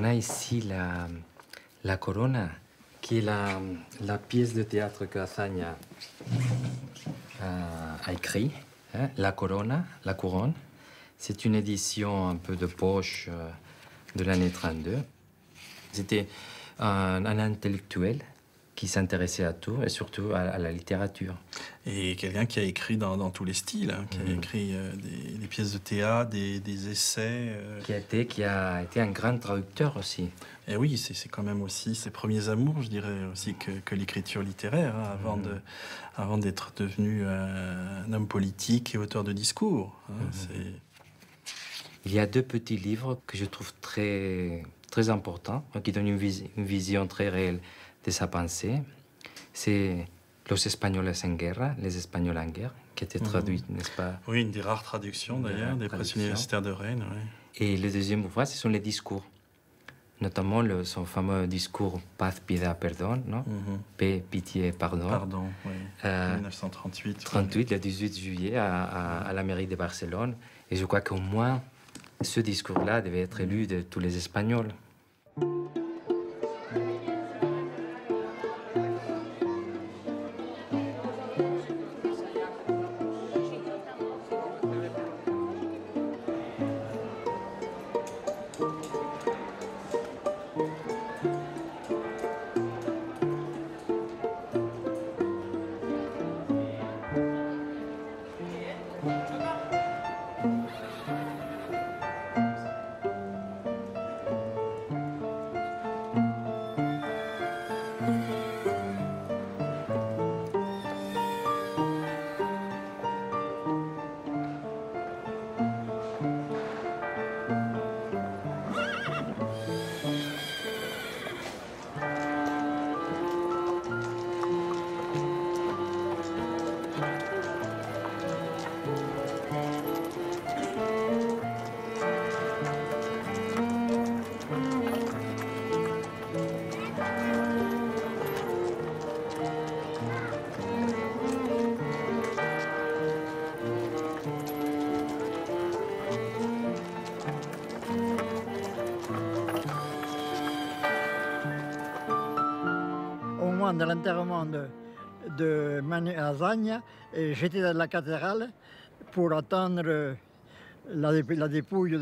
On a ici la, la Corona, qui est la, pièce de théâtre que Azaña a, a écrit. hein, La Corona, la couronne. C'est une édition un peu de poche euh, de l'année 32. C'était un intellectuel qui s'intéressait à tout et surtout à, à la littérature. Et quelqu'un qui a écrit dans, dans tous les styles, hein, qui a Mhm. écrit euh, des, des pièces de théâtre, des, des essais. euh. Qui a été, qui a été un grand traducteur aussi. Et oui, c'est quand même aussi ses premiers amours, je dirais aussi, que, que l'écriture littéraire, hein, avant Mhm. de- avant d'être devenu euh, un homme politique et auteur de discours. hein, Mhm. c'est- Il y a deux petits livres que je trouve très, très importants, qui donnent une, vis- une vision très réelle de sa pensée. C'est Los Españoles en Guerra, Les Espagnols en guerre, qui a été Mhm. traduit, n'est-ce pas? Oui, une des rares traductions d'ailleurs des presses universitaires de Rennes. Et le deuxième ouvrage, ce sont les discours. Notamment le- son fameux discours Paz, piedad, perdón, non? Mhm. Paix, pitié, pardon. Pardon, oui. Euh, 1938. oui. 38, le 18 juillet, à, à- à la mairie de Barcelone. Et je crois qu'au moins, ce discours-là devait être lu de tous les Espagnols. De l'enterrement de, de Manu j'étais dans la cathédrale pour attendre la, dé- la dépouille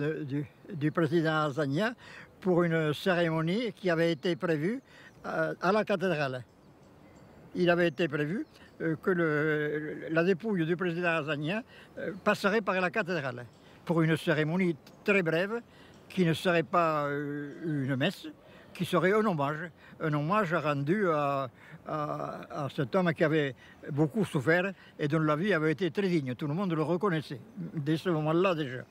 du, président Azaña pour une cérémonie qui avait été prévue à la cathédrale. Il avait été prévu euh, que la dépouille du président Azaña euh, passerait par la cathédrale pour une cérémonie très brève qui ne serait pas euh, une messe, qui serait un hommage, un hommage rendu à, cet homme qui avait beaucoup souffert et dont la vie avait été très digne. Tout le monde le reconnaissait, dès ce moment-là déjà.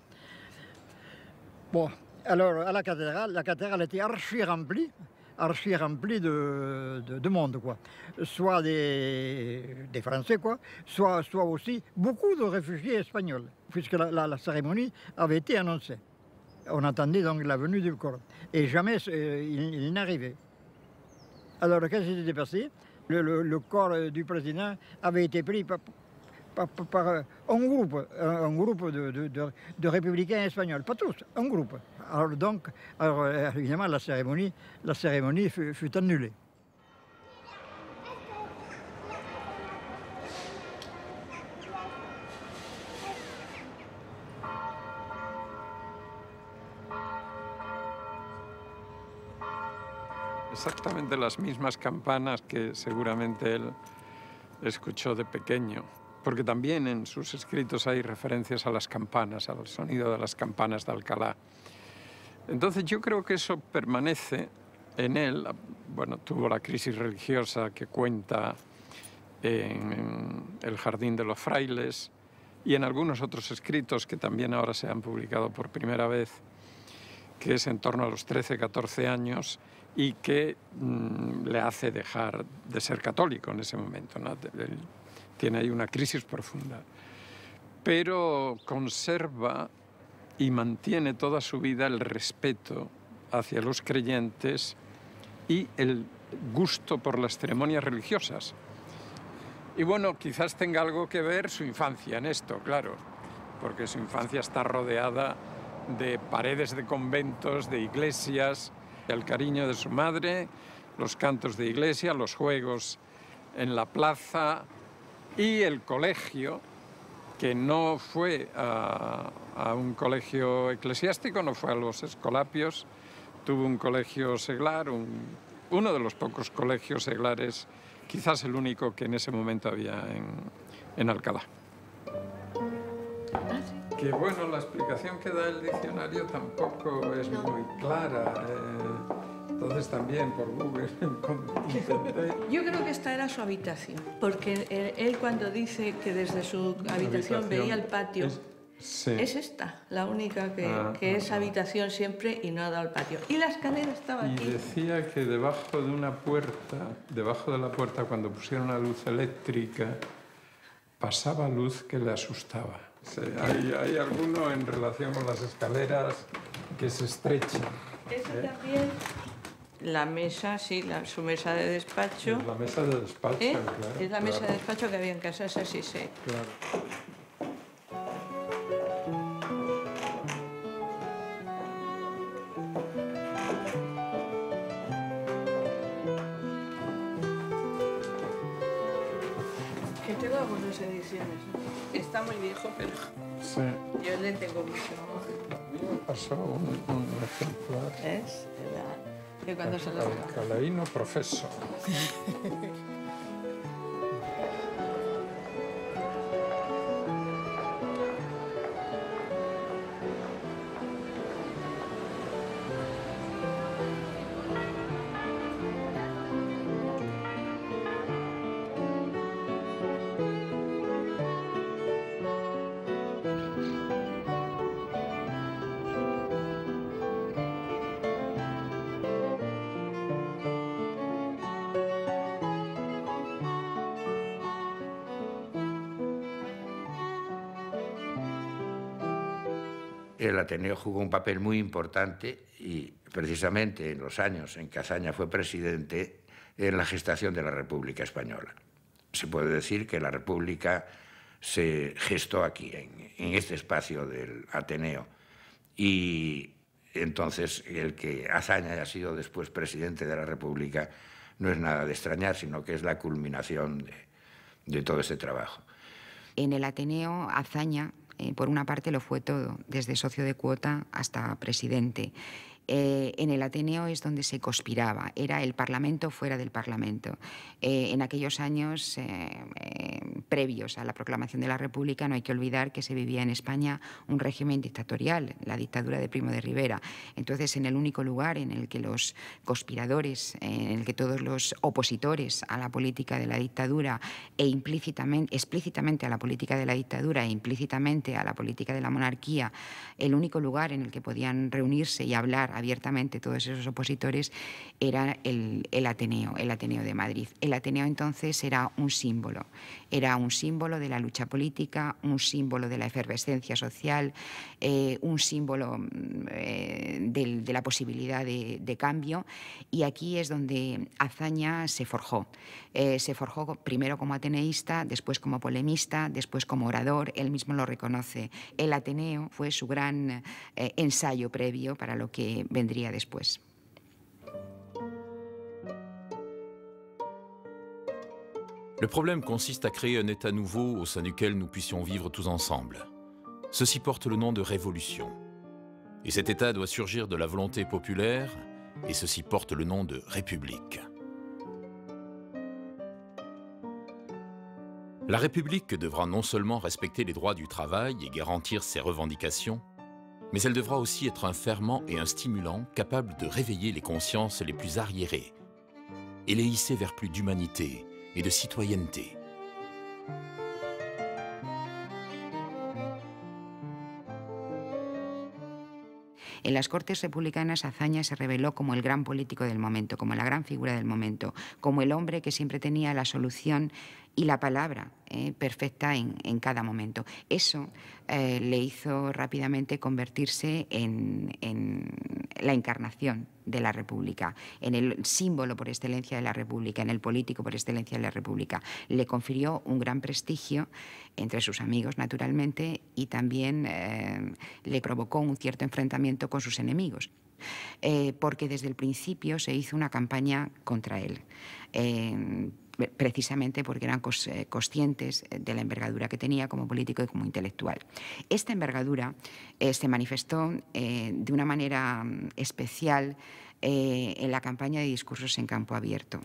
Bon, alors à la cathédrale, la cathédrale était archi remplie, archi remplie de, de, de monde, quoi. Soit des, Français, quoi, soit, soit aussi beaucoup de réfugiés espagnols, puisque la cérémonie avait été annoncée. On attendait donc la venue du corps. Et jamais euh, il, n'arrivait. Alors, qu'est-ce qui s'était passé le, corps du président avait été pris par, euh, un groupe, un, groupe de, républicains espagnols, pas tous, un groupe. Alors donc, euh, évidemment, la cérémonie, la cérémonie fut annulée. Exactamente las mismas campanas que seguramente él escuchó de pequeño, porque también en sus escritos hay referencias a las campanas, al sonido de las campanas de Alcalá. Entonces yo creo que eso permanece en él. Bueno, tuvo la crisis religiosa que cuenta en El Jardín de los Frailes y en algunos otros escritos que también ahora se han publicado por primera vez, que es en torno a los 13, 14 años y que mm, le hace dejar de ser católico en ese momento. tiene ahí una crisis profunda. Pero conserva y mantiene toda su vida el respeto hacia los creyentes y el gusto por las ceremonias religiosas. Y bueno, quizás tenga algo que ver su infancia en esto, claro, porque su infancia está rodeada de paredes de conventos, de iglesias, El cariño de su madre, los cantos de iglesia, los juegos en la plaza y el colegio, que no fue a, un colegio eclesiástico, no fue a los escolapios, tuvo un colegio seglar, uno de los pocos colegios seglares, quizás el único que en ese momento había en, en Alcalá. Que bueno, la explicación que da el diccionario tampoco es muy clara. Eh, entonces también por Google intenté... Yo creo que esta era su habitación, porque él, cuando dice que desde su habitación, veía el patio, es, esta, la única que, ah, que es ah, ah. habitación siempre y no ha dado al patio. Y la escalera estaba y aquí. Y decía que debajo de una puerta, debajo de la puerta cuando pusieron la luz eléctrica, pasaba luz que le asustaba. Hay, hay, alguno en relación con las escaleras que se estrechan. Eso ¿eh? también. La mesa, sí, la, su mesa de despacho. la mesa de despacho, ¿Eh? claro. Es la mesa de despacho que había en casa, esa sí sé. Claro. ¿Es? Que cuando se lo Calaíno el Ateneo jugó un papel muy importante y precisamente en los años en que Azaña fue presidente en la gestación de la República Española. Se puede decir que la República se gestó aquí, en, este espacio del Ateneo. Y entonces el que Azaña haya sido después presidente de la República no es nada de extrañar, sino que es la culminación de, todo este trabajo. En el Ateneo, Azaña eh, por una parte lo fue todo, desde socio de cuota hasta presidente. Eh, en el Ateneo es donde se conspiraba, era el Parlamento fuera del Parlamento. Eh, en aquellos años previos a la proclamación de la República no hay que olvidar que se vivía en España un régimen dictatorial, la dictadura de Primo de Rivera. Entonces, en el único lugar en el que los conspiradores, en el que todos los opositores a la política de la dictadura e implícitamente, explícitamente a la política de la dictadura e implícitamente a la política de la monarquía, el único lugar en el que podían reunirse y hablar abiertamente todos esos opositores era el, Ateneo, el Ateneo de Madrid. El Ateneo entonces era un símbolo, era un símbolo de la lucha política, un símbolo de la efervescencia social, eh, un símbolo eh, de, la posibilidad de, cambio y aquí es donde Azaña se forjó. Eh, se forjó primero como ateneísta, después como polemista, después como orador, él mismo lo reconoce. El Ateneo fue su gran ensayo previo para lo que vendría después. Le problème consiste à créer un État nouveau au sein duquel nous puissions vivre tous ensemble. Ceci porte le nom de révolution. Et cet État doit surgir de la volonté populaire, et ceci porte le nom de république. La République devra non seulement respecter les droits du travail et garantir ses revendications, mais elle devra aussi être un ferment et un stimulant capable de réveiller les consciences les plus arriérées et les hisser vers plus d'humanité et de citoyenneté. En las Cortes Republicanas, Azaña se reveló como el gran político del momento, como la gran figura del momento, como el hombre que siempre tenía la solución y la palabra eh, perfecta en, cada momento. Eso eh, le hizo rápidamente convertirse en, la encarnación de la República, en el símbolo por excelencia de la República, en el político por excelencia de la República. Le confirió un gran prestigio entre sus amigos, naturalmente, y también eh, le provocó un cierto enfrentamiento con sus enemigos. porque desde el principio se hizo una campaña contra él precisamente porque eran eh, conscientes de la envergadura que tenía como político y como intelectual. Esta envergadura eh, se manifestó eh, de una manera mm, especial en la campaña de discursos en campo abierto.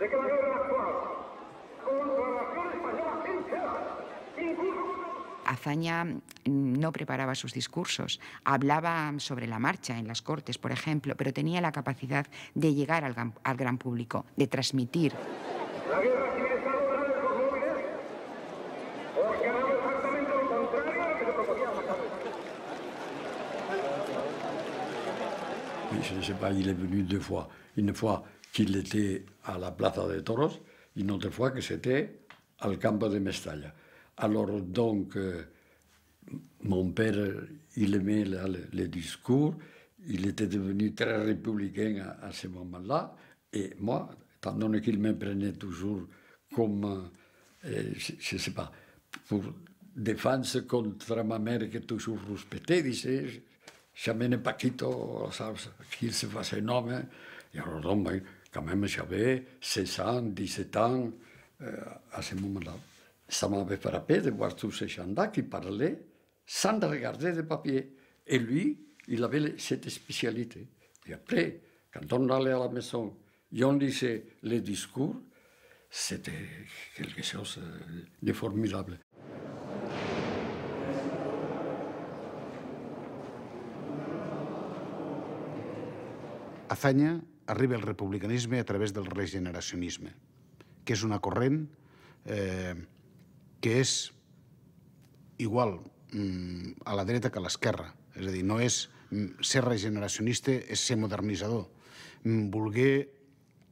de que la guerra actual contra la nación española incluso Azaña no preparaba sus discursos, hablaba sobre la marcha en las Cortes, por ejemplo, pero tenía la capacidad de llegar al, gran público, de transmitir. La guerra exactamente lo contrario a lo que se proponía Je ne sais pas, il est venu deux fois. Une fois qu'il était à la Plaza de Toros, une autre fois que c'était al campo de Mestalla. Alors donc, euh, mon père, il aimait les discours, il était devenu très républicain à, ce moment-là, et moi, étant donné qu'il me prenait toujours comme, euh, je ne sais pas, pour défense contre ma mère qui toujours respectée, disait, jamais ne pas qu'il se fasse un homme. Et alors donc, ben, quand même, j'avais 16 ans, 17 ans euh, à ce moment-là. Ça m'avait frappé de voir tous ces gens-là qui parlaient sans regarder de papier. Et lui, il avait cette spécialité. Et après, quand on allait à la maison et on lisait les discours, c'était quelque chose de formidable. Azaña arriba al republicanisme a través del regeneracionisme, que és una corrent eh, que és igual mm, a la dreta que a l'esquerra. És a dir, no és mm, ser regeneracionista, és ser modernitzador. Mm, volguer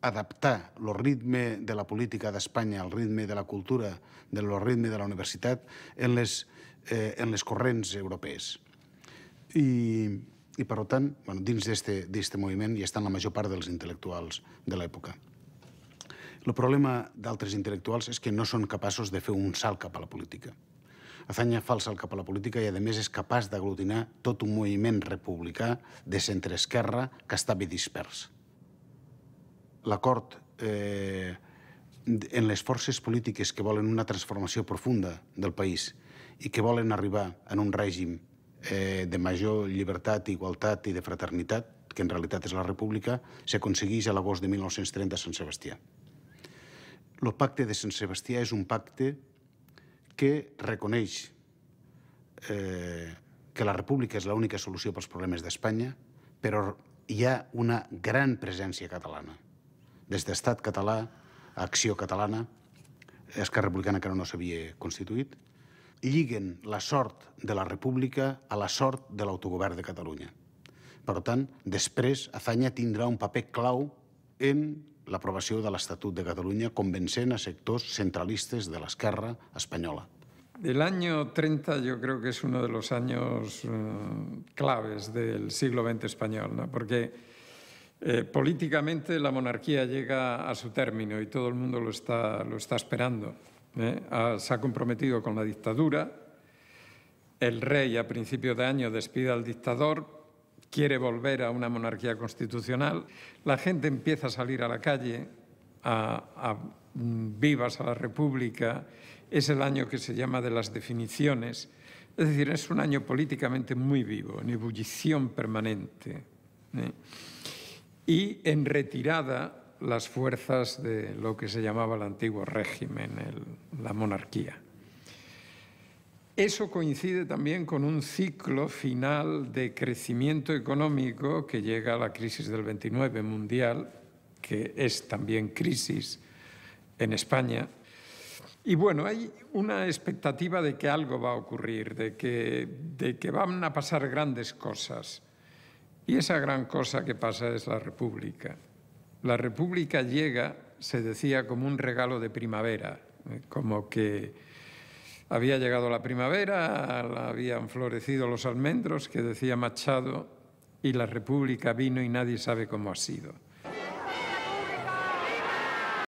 adaptar el ritme de la política d'Espanya al ritme de la cultura, del ritme de la universitat, en les, eh, en les corrents europees. I, i per tant, bueno, dins d'aquest moviment hi estan la major part dels intel·lectuals de l'època. El problema d'altres intel·lectuals és que no són capaços de fer un salt cap a la política. Azanya fa el salt cap a la política i, a més, és capaç d'aglutinar tot un moviment republicà de centre-esquerra que estava dispers. L'acord eh, en les forces polítiques que volen una transformació profunda del país i que volen arribar en un règim eh, de major llibertat, igualtat i de fraternitat, que en realitat és la república, s'aconsegueix a l'agost de 1930 a Sant Sebastià. El pacte de Sant Sebastià és un pacte que reconeix eh, que la república és l'única solució pels problemes d'Espanya, però hi ha una gran presència catalana. Des d'estat català a acció catalana, Esquerra Republicana que no s'havia constituït, lliguen la sort de la república a la sort de l'autogovern de Catalunya. Per tant, després Azanya tindrà un paper clau en l'aprovació de l'Estatut de Catalunya convencent a sectors centralistes de l'esquerra espanyola. El año 30 yo creo que es uno de los años uh, claves del siglo XX español, ¿no? porque eh, políticamente la monarquía llega a su término y todo el mundo lo está, lo está esperando. ¿eh? Ah, se ha comprometido con la dictadura, el rey a principio de año despide al dictador, quiere volver a una monarquía constitucional, la gente empieza a salir a la calle, a, mm, vivas a la República, es el año que se llama de las definiciones, es decir, es un año políticamente muy vivo, en ebullición permanente. ¿eh? Y en retirada las fuerzas de lo que se llamaba el antiguo régimen, la monarquía. Eso coincide también con un ciclo final de crecimiento económico que llega a la crisis del 29 mundial, que es también crisis en España. Y bueno, hay una expectativa de que algo va a ocurrir, de que, de que van a pasar grandes cosas. Y esa gran cosa que pasa es la República. La República llega, se decía, como un regalo de primavera, eh, como que había llegado la primavera, habían florecido los almendros, que decía Machado, y la República vino y nadie sabe cómo ha sido.